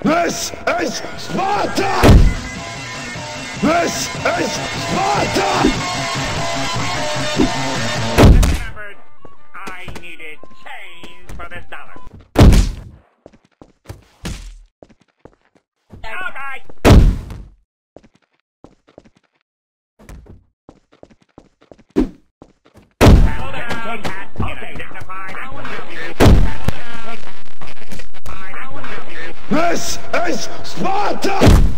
This is Sparta! This is Sparta! Remembered, I needed change for this dollar. All right. This is Sparta!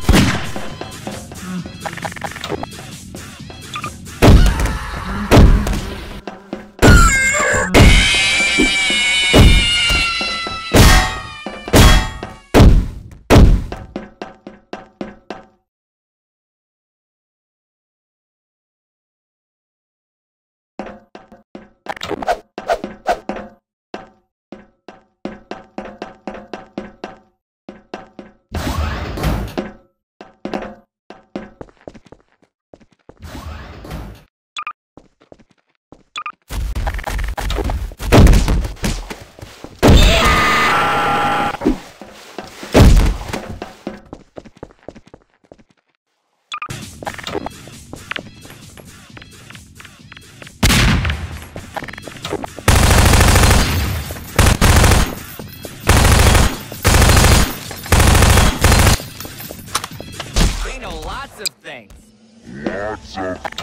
lots of things. Lots of